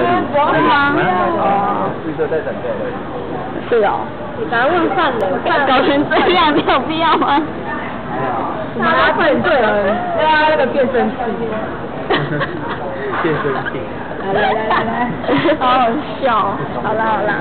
里。国航。绿色带闪掉是哦。来问饭的，搞成这样，你有必要吗？麻烦对了，对啊，那 个变身器。变身器。来来来来来，好好笑。好啦。好啦